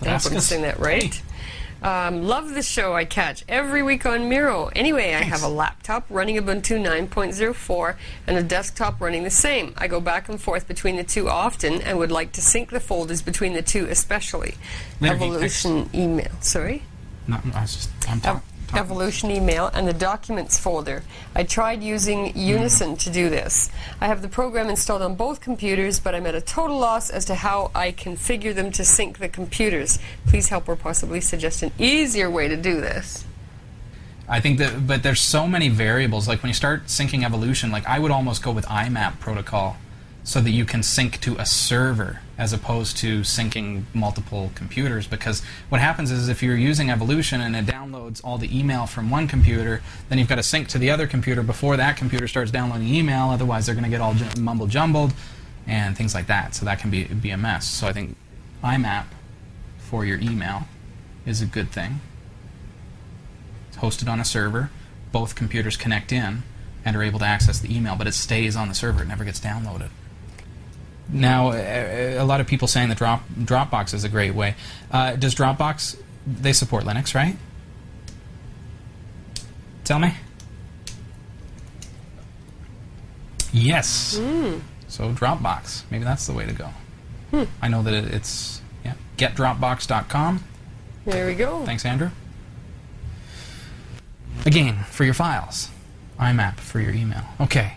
Hope I'm saying that right. Um, love the show I catch every week on Miro. Anyway, I have a laptop running Ubuntu 9.04 and a desktop running the same. I go back and forth between the two often and would like to sync the folders between the two, especially. There, Evolution email. Sorry? No, I was just. I'm Ev- talking. Evolution email and the documents folder. I tried using Unison to do this. I have the program installed on both computers, but I'm at a total loss as to how I configure them to sync the computers. Please help or possibly suggest an easier way to do this. I think that, but there's so many variables. Like when you start syncing evolution, like I would almost go with IMAP protocol, so that you can sync to a server as opposed to syncing multiple computers. Because what happens is if you're using evolution and it downloads all the email from one computer, then you've got to sync to the other computer before that computer starts downloading email. Otherwise, they're going to get all mumble jumbled and things like that. So that can be be a mess. So I think IMAP for your email is a good thing. It's hosted on a server. Both computers connect in and are able to access the email, but it stays on the server. It never gets downloaded. Now, a a lot of people saying that Drop, Dropbox is a great way. Uh, does Dropbox? They support Linux, right? Tell me. Yes. Hmm. So Dropbox, maybe that's the way to go. Hmm. I know that it, it's yeah. GetDropbox.com. There we go. Thanks, Andrew. Again, for your files, IMAP for your email. Okay.